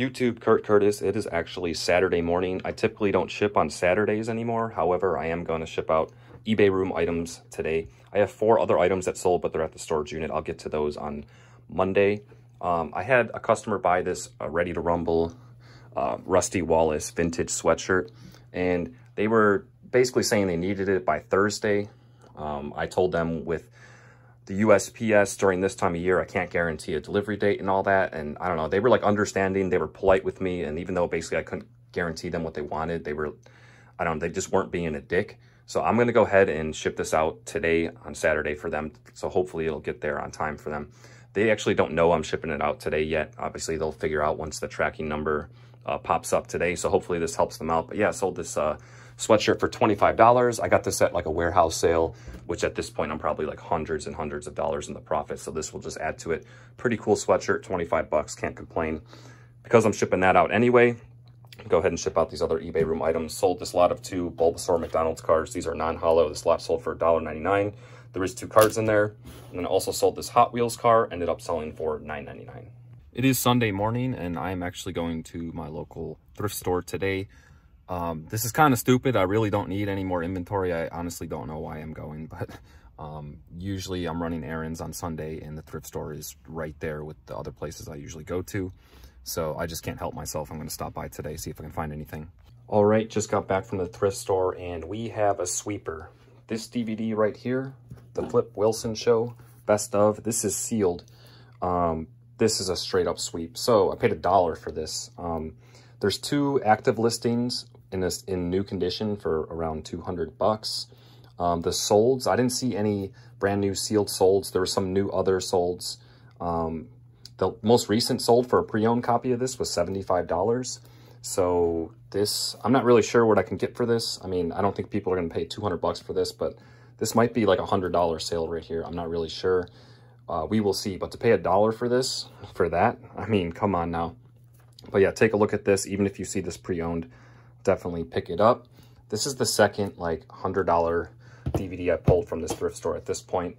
YouTube, Kurt Curtis. It is actually Saturday morning. I typically don't ship on Saturdays anymore. However, I am going to ship out eBay room items today. I have four other items that sold, but they're at the storage unit. I'll get to those on Monday. Um, I had a customer buy this uh, Ready to Rumble uh, Rusty Wallace vintage sweatshirt, and they were basically saying they needed it by Thursday. Um, I told them with the USPS during this time of year, I can't guarantee a delivery date and all that. And I don't know, they were like understanding, they were polite with me. And even though basically I couldn't guarantee them what they wanted, they were, I don't know, they just weren't being a dick. So I'm going to go ahead and ship this out today on Saturday for them. So hopefully it'll get there on time for them. They actually don't know I'm shipping it out today yet. Obviously they'll figure out once the tracking number uh, pops up today. So hopefully this helps them out. But yeah, I sold this uh, sweatshirt for $25. I got this at like a warehouse sale, which at this point I'm probably like hundreds and hundreds of dollars in the profit. So this will just add to it. Pretty cool sweatshirt, 25 bucks, can't complain. Because I'm shipping that out anyway, go ahead and ship out these other eBay room items. Sold this lot of two Bulbasaur McDonald's cards. These are non-holo. This lot sold for $1.99. There is two cards in there. And then I also sold this Hot Wheels car, ended up selling for $9.99. It is Sunday morning, and I'm actually going to my local thrift store today. Um, this is kind of stupid. I really don't need any more inventory. I honestly don't know why I'm going, but um, usually I'm running errands on Sunday and the thrift store is right there with the other places I usually go to. So I just can't help myself. I'm going to stop by today, see if I can find anything. All right, just got back from the thrift store and we have a sweeper. This DVD right here, the Flip Wilson Show, best of, this is sealed. Um, this is a straight up sweep. So I paid a dollar for this. Um, there's two active listings in this in new condition for around 200 bucks. Um, the solds, I didn't see any brand new sealed solds. There were some new other solds. Um, the most recent sold for a pre-owned copy of this was $75. So this, I'm not really sure what I can get for this. I mean, I don't think people are going to pay 200 bucks for this, but this might be like a $100 sale right here. I'm not really sure. Uh, we will see. But to pay a dollar for this, for that, I mean, come on now. But yeah, take a look at this. Even if you see this pre-owned, definitely pick it up. This is the second like $100 DVD I pulled from this thrift store at this point.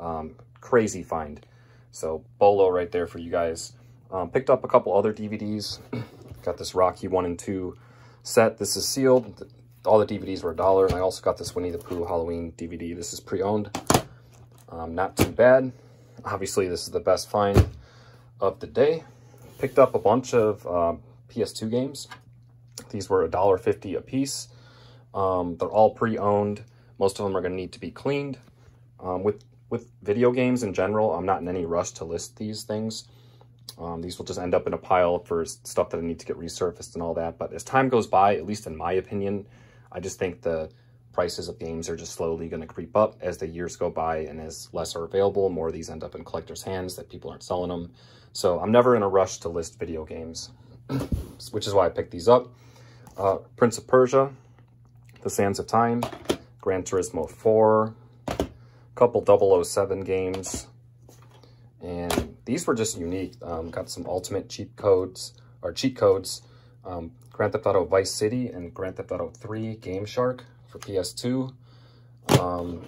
Um, crazy find. So Bolo right there for you guys. Um, picked up a couple other DVDs. got this Rocky 1 and 2 set. This is sealed. All the DVDs were a dollar. And I also got this Winnie the Pooh Halloween DVD. This is pre-owned. Um, not too bad. Obviously, this is the best find of the day. Picked up a bunch of um, PS2 games. These were $1.50 a piece. Um, they're all pre-owned. Most of them are going to need to be cleaned. Um, with, with video games in general, I'm not in any rush to list these things. Um, these will just end up in a pile for stuff that I need to get resurfaced and all that. But as time goes by, at least in my opinion, I just think the prices of games are just slowly going to creep up as the years go by and as less are available, more of these end up in collectors' hands that people aren't selling them. So I'm never in a rush to list video games, which is why I picked these up uh, Prince of Persia, The Sands of Time, Gran Turismo 4, a couple 007 games, and these were just unique. Um, got some ultimate cheat codes, or cheat codes, um, Grand Theft Auto Vice City and Grand Theft Auto 3 Game Shark for PS2. Um,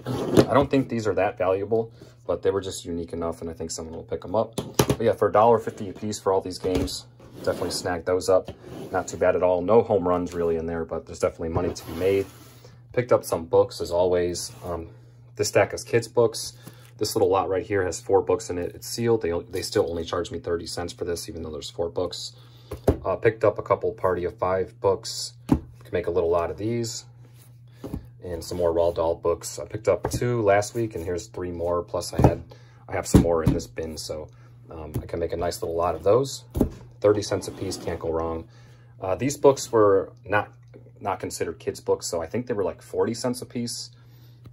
I don't think these are that valuable, but they were just unique enough, and I think someone will pick them up. But yeah, for $1.50 a piece for all these games, definitely snag those up. Not too bad at all. No home runs really in there, but there's definitely money to be made. Picked up some books as always. Um, this stack is kids books. This little lot right here has four books in it. It's sealed. They, they still only charge me 30 cents for this, even though there's four books. Uh, picked up a couple Party of Five books. Can make a little lot of these. And some more Roald Dahl books. I picked up two last week, and here's three more. Plus, I had I have some more in this bin, so um, I can make a nice little lot of those. 30 cents a piece, can't go wrong. Uh, these books were not not considered kids books, so I think they were like 40 cents a piece,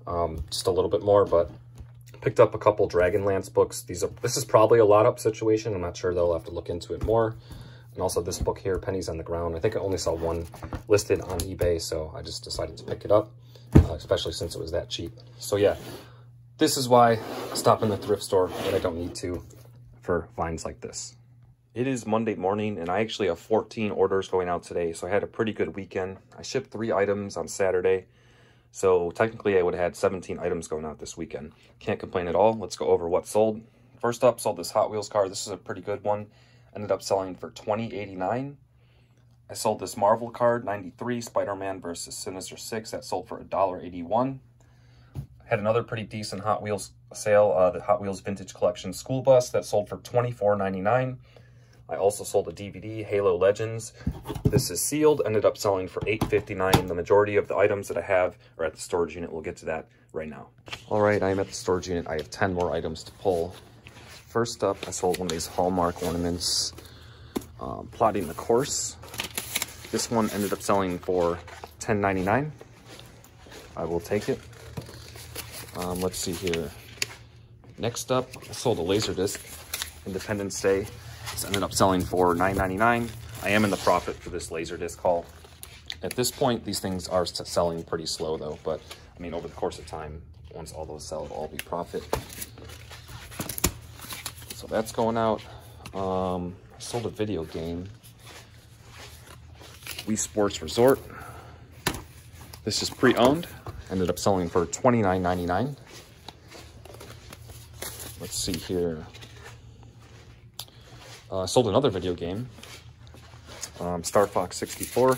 um, just a little bit more, but picked up a couple Dragonlance books. These are This is probably a lot up situation. I'm not sure, they'll have to look into it more. And also this book here, Pennies on the Ground. I think I only saw one listed on eBay, so I just decided to pick it up, uh, especially since it was that cheap. So yeah, this is why I stop in the thrift store when I don't need to for finds like this. It is Monday morning, and I actually have 14 orders going out today, so I had a pretty good weekend. I shipped three items on Saturday, so technically I would have had 17 items going out this weekend. Can't complain at all. Let's go over what sold. First up, sold this Hot Wheels car. This is a pretty good one. ended up selling for 20.89. I sold this Marvel card, 93, Spider-Man versus Sinister Six, that sold for $1.81. Had another pretty decent Hot Wheels sale, uh, the Hot Wheels Vintage Collection School Bus, that sold for $24.99. I also sold a DVD, Halo Legends. This is sealed, ended up selling for $8.59. The majority of the items that I have are at the storage unit. We'll get to that right now. All right, I am at the storage unit. I have 10 more items to pull. First up, I sold one of these Hallmark ornaments, um, plotting the course. This one ended up selling for $10.99. I will take it. Um, let's see here. Next up, I sold a Laserdisc, Independence Day. This ended up selling for $9.99. I am in the profit for this Laserdisc haul. At this point, these things are selling pretty slow though, but I mean, over the course of time, once all those sell, it'll all be profit. So that's going out. Um, I sold a video game. Wii Sports Resort. This is pre-owned. Ended up selling for $29.99. Let's see here. Uh, sold another video game, um, Star Fox 64.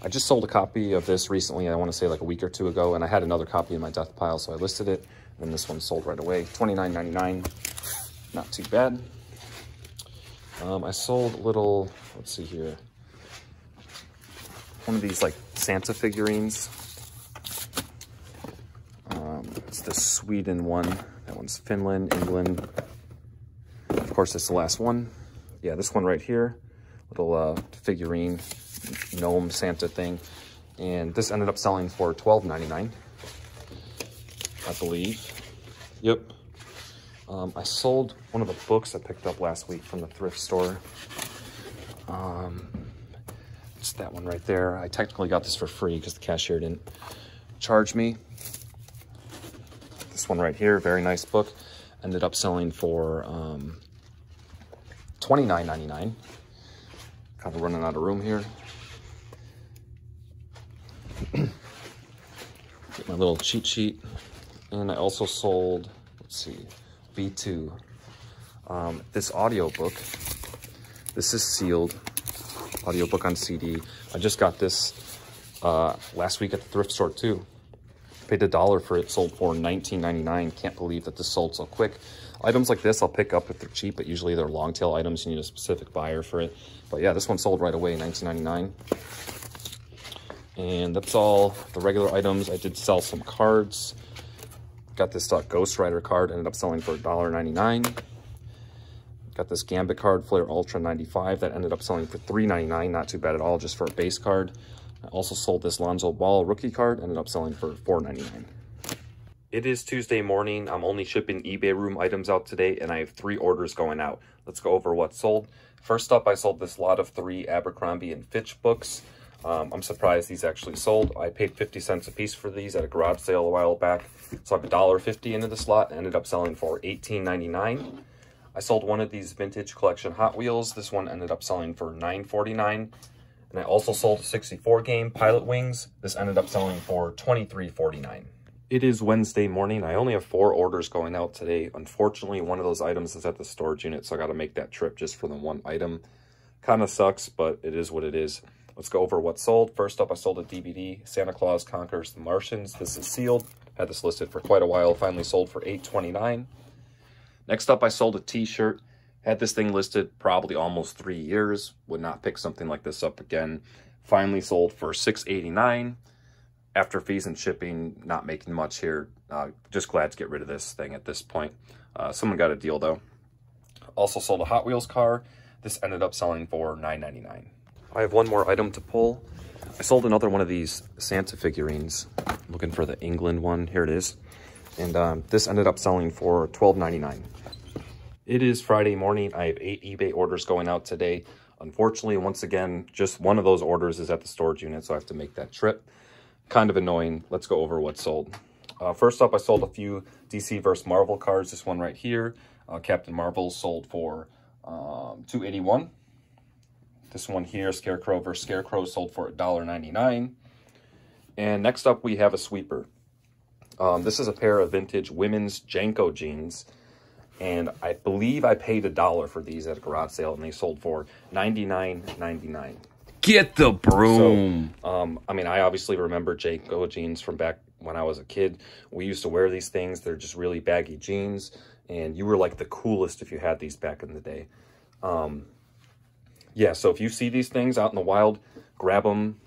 I just sold a copy of this recently, I want to say like a week or two ago, and I had another copy in my death pile, so I listed it, and this one sold right away. $29.99, not too bad. Um, I sold a little, let's see here, one of these like Santa figurines. Um, it's the Sweden one. That one's Finland, England. Of course, it's the last one yeah, this one right here, little uh, figurine, gnome Santa thing. And this ended up selling for $12.99, I believe. Yep. Um, I sold one of the books I picked up last week from the thrift store. Um, it's that one right there. I technically got this for free because the cashier didn't charge me. This one right here, very nice book. Ended up selling for um, $29.99. Kind of running out of room here. Get my little cheat sheet. And I also sold, let's see, B2. Um, this audiobook. This is sealed. Audiobook on CD. I just got this uh, last week at the thrift store too. Paid a dollar for it, sold for $19.99. Can't believe that this sold so quick. Items like this I'll pick up if they're cheap, but usually they're long tail items. You need a specific buyer for it. But yeah, this one sold right away, 19.99. And that's all the regular items. I did sell some cards. Got this uh, Ghost Rider card, ended up selling for $1.99. Got this Gambit card, Fleer Ultra 95, that ended up selling for $3.99. Not too bad at all, just for a base card. I also sold this Lonzo Ball rookie card, ended up selling for $4.99. It is Tuesday morning. I'm only shipping eBay room items out today, and I have three orders going out. Let's go over what sold. First up, I sold this lot of three Abercrombie and Fitch books. Um, I'm surprised these actually sold. I paid 50 cents a piece for these at a garage sale a while back. So I $1.50 into the slot, ended up selling for $18.99. I sold one of these vintage collection Hot Wheels. This one ended up selling for $9.49. And I also sold a 64 game Pilot Wings. This ended up selling for $23.49. It is Wednesday morning. I only have four orders going out today. Unfortunately, one of those items is at the storage unit, so I got to make that trip just for the one item. Kind of sucks, but it is what it is. Let's go over what sold. First up, I sold a DVD, Santa Claus Conquers the Martians. This is sealed. Had this listed for quite a while. Finally sold for $8.29. Next up, I sold a t-shirt. Had this thing listed probably almost three years. Would not pick something like this up again. Finally sold for $6.89 after fees and shipping, not making much here. Uh, just glad to get rid of this thing at this point. Uh, someone got a deal though. Also sold a Hot Wheels car. This ended up selling for $9.99. I have one more item to pull. I sold another one of these Santa figurines. I'm looking for the England one. Here it is. And um, this ended up selling for $12.99. It is Friday morning. I have eight eBay orders going out today. Unfortunately, once again, just one of those orders is at the storage unit, so I have to make that trip kind of annoying. Let's go over what sold. Uh, first up, I sold a few DC vs. Marvel cards. This one right here, uh, Captain Marvel, sold for um, 281 This one here, Scarecrow vs. Scarecrow, sold for $1.99. And next up, we have a sweeper. Um, this is a pair of vintage women's JNCO jeans. and I believe I paid a dollar for these at a garage sale, and they sold for ninety nine ninety nine. Get the broom. So, um, I mean, I obviously remember JNCO jeans from back when I was a kid. We used to wear these things. They're just really baggy jeans, and you were like the coolest if you had these back in the day. Um, yeah, so if you see these things out in the wild, grab them.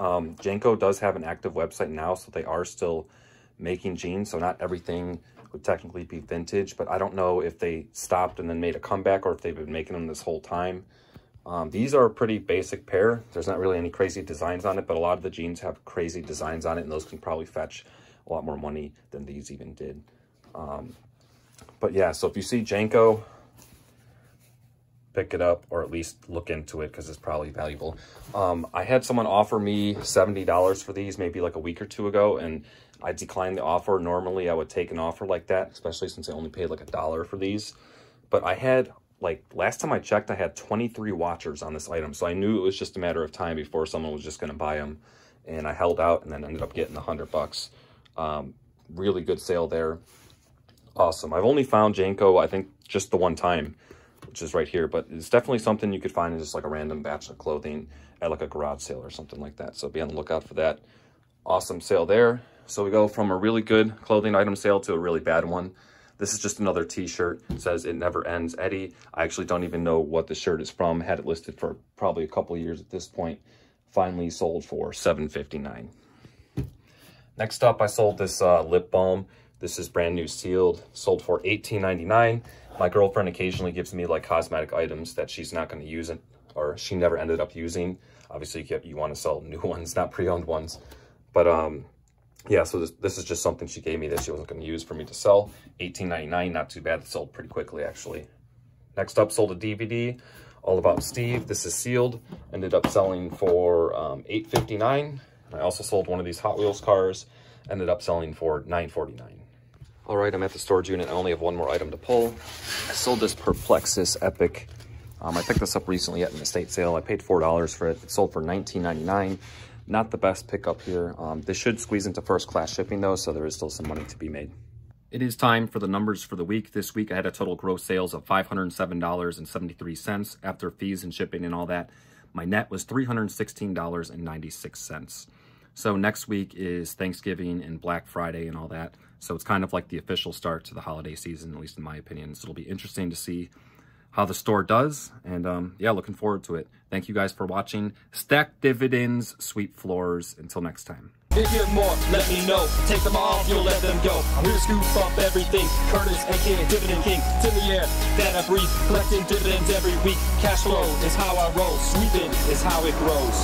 Um, JNCO does have an active website now, so they are still making jeans. So not everything would technically be vintage, but I don't know if they stopped and then made a comeback or if they've been making them this whole time. Um, these are a pretty basic pair. There's not really any crazy designs on it, but a lot of the jeans have crazy designs on it, and those can probably fetch a lot more money than these even did. Um, but yeah, so if you see JNCO, pick it up or at least look into it because it's probably valuable. Um, I had someone offer me $70 for these maybe like a week or two ago, and I declined the offer. Normally, I would take an offer like that, especially since I only paid like a dollar for these. But I had, like, last time I checked, I had 23 watchers on this item. So I knew it was just a matter of time before someone was just going to buy them. And I held out and then ended up getting 100 bucks. Um, really good sale there. Awesome. I've only found JNCO, I think, just the one time, which is right here. But it's definitely something you could find in just like a random batch of clothing at like a garage sale or something like that. So be on the lookout for that. Awesome sale there. So we go from a really good clothing item sale to a really bad one. This is just another t-shirt. Says it never ends Eddie. I actually don't even know what the shirt is from. Had it listed for probably a couple years at this point. Finally sold for $7.59. Next up, I sold this uh, lip balm. This is brand new sealed, sold for $18.99. My girlfriend occasionally gives me like cosmetic items that she's not going to use it, or she never ended up using. Obviously, you, you want to sell new ones, not pre-owned ones. But um, yeah, so this, this is just something she gave me that she wasn't going to use for me to sell. $18.99, not too bad. It sold pretty quickly, actually. Next up, sold a DVD, All About Steve. This is sealed. Ended up selling for um, $8.59. I also sold one of these Hot Wheels cars. Ended up selling for $9.49. All right, I'm at the storage unit. I only have one more item to pull. I sold this Perplexus Epic. Um, I picked this up recently at an estate sale. I paid $4 for it. It sold for $19.99. Not the best pickup here. Um, this should squeeze into first class shipping though, so there is still some money to be made. It is time for the numbers for the week. This week I had a total gross sales of $507.73 after fees and shipping and all that. My net was $316.96. So next week is Thanksgiving and Black Friday and all that. So it's kind of like the official start to the holiday season, at least in my opinion. So it'll be interesting to see how the store does. And um, yeah, looking forward to it. Thank you guys for watching. Stack dividends, sweep floors. Until next time. If you more, let me know. Take them off, you'll let them go. I'm here to scoop up everything. Curtis, aka Dividend King. It's in the air that I breathe. Collecting dividends every week. Cash flow is how I roll. Sweeping is how it grows.